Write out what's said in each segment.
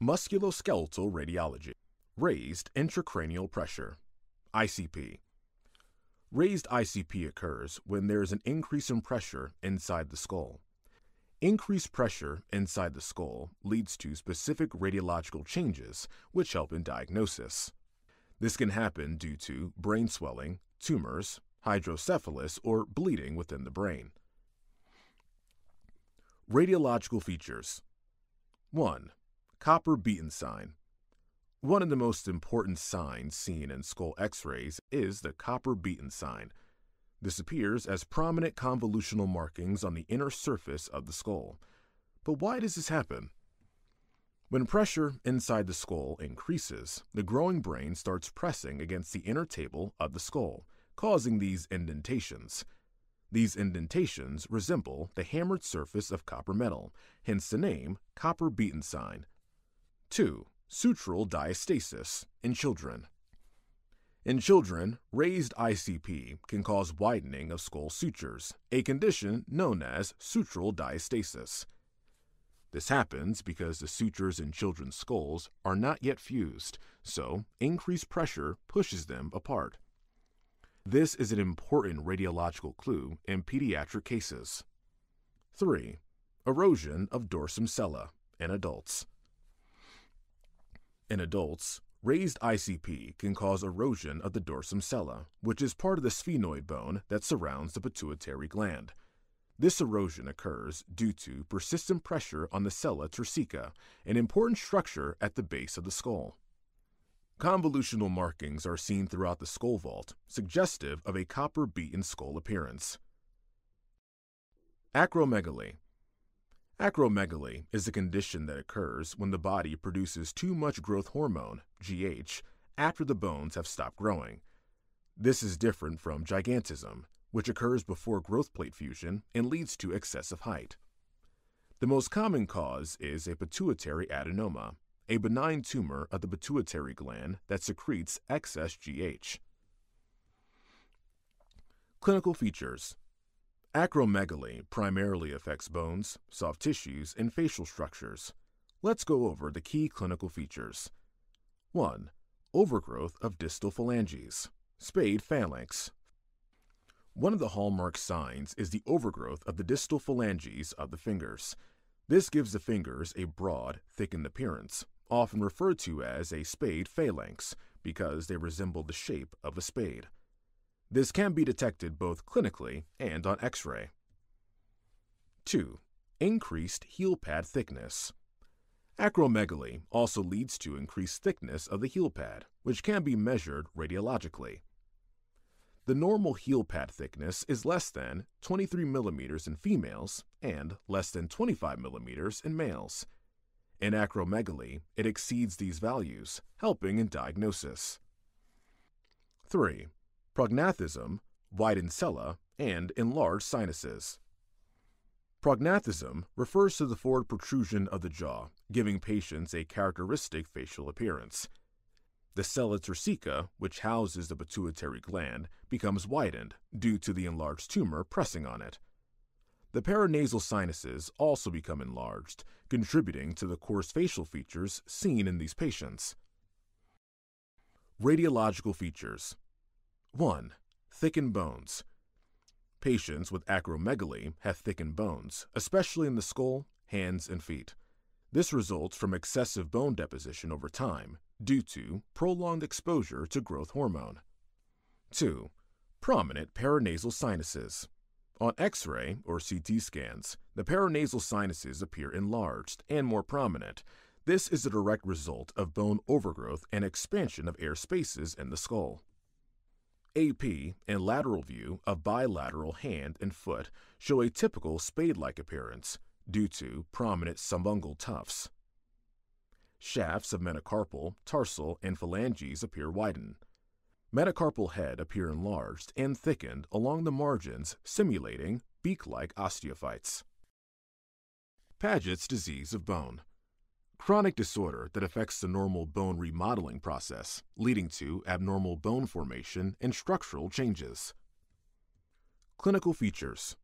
Musculoskeletal radiology. Raised intracranial pressure. ICP. Raised ICP occurs when there is an increase in pressure inside the skull. Increased pressure inside the skull leads to specific radiological changes which help in diagnosis. This can happen due to brain swelling, tumors, hydrocephalus, or bleeding within the brain. Radiological features 1. Copper beaten sign. One of the most important signs seen in skull x rays is the copper beaten sign. This appears as prominent convolutional markings on the inner surface of the skull. But why does this happen? When pressure inside the skull increases, the growing brain starts pressing against the inner table of the skull, causing these indentations. These indentations resemble the hammered surface of copper metal, hence the name copper beaten sign. 2. Sutural diastasis in children. In children, raised ICP can cause widening of skull sutures, a condition known as sutural diastasis. This happens because the sutures in children's skulls are not yet fused, so increased pressure pushes them apart. This is an important radiological clue in pediatric cases. 3. Erosion of dorsum sella in adults. In adults, raised ICP can cause erosion of the dorsum sella, which is part of the sphenoid bone that surrounds the pituitary gland. This erosion occurs due to persistent pressure on the sella turcica, an important structure at the base of the skull. Convolutional markings are seen throughout the skull vault, suggestive of a copper beaten skull appearance. Acromegaly. Acromegaly is a condition that occurs when the body produces too much growth hormone, GH, after the bones have stopped growing. This is different from gigantism, which occurs before growth plate fusion and leads to excessive height. The most common cause is a pituitary adenoma, a benign tumor of the pituitary gland that secretes excess GH. Clinical features Acromegaly primarily affects bones, soft tissues, and facial structures. Let's go over the key clinical features. 1. Overgrowth of distal phalanges, spade phalanx. One of the hallmark signs is the overgrowth of the distal phalanges of the fingers. This gives the fingers a broad, thickened appearance, often referred to as a spade phalanx because they resemble the shape of a spade. This can be detected both clinically and on x ray. 2. Increased heel pad thickness. Acromegaly also leads to increased thickness of the heel pad, which can be measured radiologically. The normal heel pad thickness is less than 23 millimeters in females and less than 25 millimeters in males. In acromegaly, it exceeds these values, helping in diagnosis. 3. Prognathism, widened sella, and enlarged sinuses. Prognathism refers to the forward protrusion of the jaw, giving patients a characteristic facial appearance. The sella turcica, which houses the pituitary gland, becomes widened due to the enlarged tumor pressing on it. The paranasal sinuses also become enlarged, contributing to the coarse facial features seen in these patients. Radiological features 1. Thickened bones. Patients with acromegaly have thickened bones, especially in the skull, hands, and feet. This results from excessive bone deposition over time due to prolonged exposure to growth hormone. 2. Prominent paranasal sinuses. On X ray or CT scans, the paranasal sinuses appear enlarged and more prominent. This is a direct result of bone overgrowth and expansion of air spaces in the skull. AP and lateral view of bilateral hand and foot show a typical spade like appearance due to prominent subungual tufts. Shafts of metacarpal, tarsal, and phalanges appear widened. Metacarpal head appear enlarged and thickened along the margins, simulating beak-like osteophytes. Paget's disease of bone. Chronic disorder that affects the normal bone remodeling process, leading to abnormal bone formation and structural changes. Clinical features.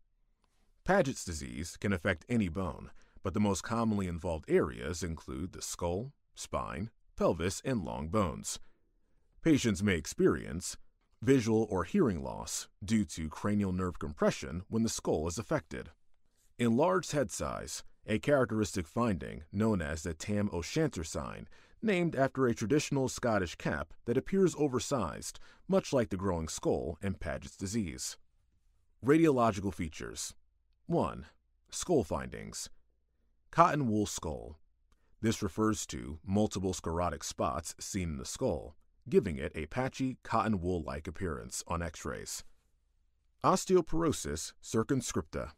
Paget's disease can affect any bone, but the most commonly involved areas include the skull, spine, pelvis, and long bones. Patients may experience visual or hearing loss due to cranial nerve compression when the skull is affected. Enlarged head size, a characteristic finding known as the Tam O'Shanter sign, named after a traditional Scottish cap that appears oversized, much like the growing skull in Paget's disease. Radiological features 1. Skull findings. Cotton wool skull. This refers to multiple sclerotic spots seen in the skull, giving it a patchy, cotton wool like appearance on x rays. Osteoporosis circumscripta.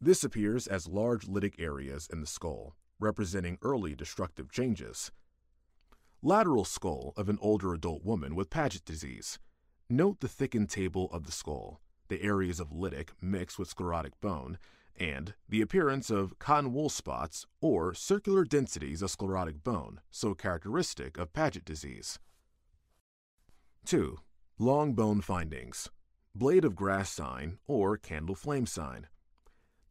This appears as large lytic areas in the skull, representing early destructive changes. Lateral skull of an older adult woman with Paget disease. Note the thickened table of the skull, the areas of lytic mixed with sclerotic bone, and the appearance of cotton wool spots or circular densities of sclerotic bone, so characteristic of Paget disease. 2. Long bone findings. Blade of grass sign or candle flame sign.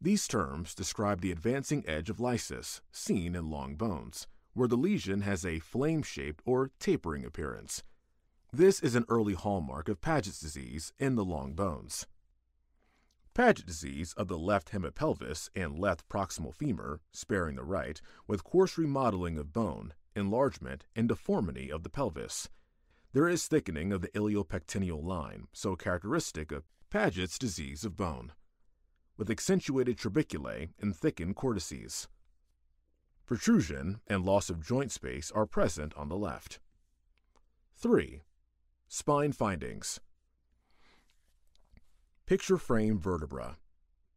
These terms describe the advancing edge of lysis, seen in long bones, where the lesion has a flame-shaped or tapering appearance. This is an early hallmark of Paget's disease in the long bones. Paget disease of the left hemipelvis and left proximal femur, sparing the right, with coarse remodeling of bone, enlargement, and deformity of the pelvis. There is thickening of the iliopectineal line, so characteristic of Paget's disease of bone with accentuated trabeculae and thickened cortices. Protrusion and loss of joint space are present on the left. 3. Spine findings. Picture frame vertebra.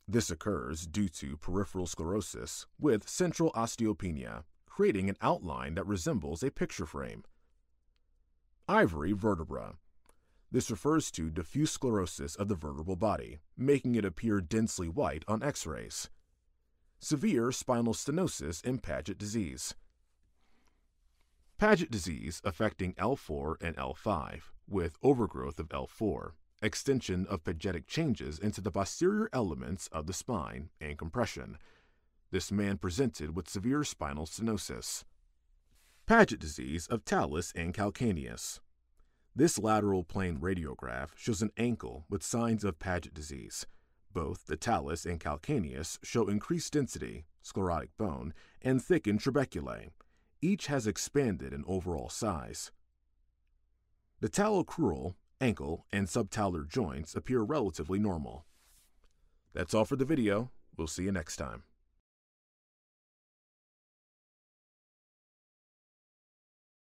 This occurs due to peripheral sclerosis with central osteopenia, creating an outline that resembles a picture frame. Ivory vertebra. This refers to diffuse sclerosis of the vertebral body, making it appear densely white on x rays. Severe spinal stenosis in Paget disease. Paget disease affecting L4 and L5, with overgrowth of L4, extension of pagetic changes into the posterior elements of the spine, and compression. This man presented with severe spinal stenosis. Paget disease of talus and calcaneus. This lateral plain radiograph shows an ankle with signs of Paget disease. Both the talus and calcaneus show increased density, sclerotic bone, and thickened trabeculae. Each has expanded in overall size. The talocrural, ankle, and subtalar joints appear relatively normal. That's all for the video. We'll see you next time.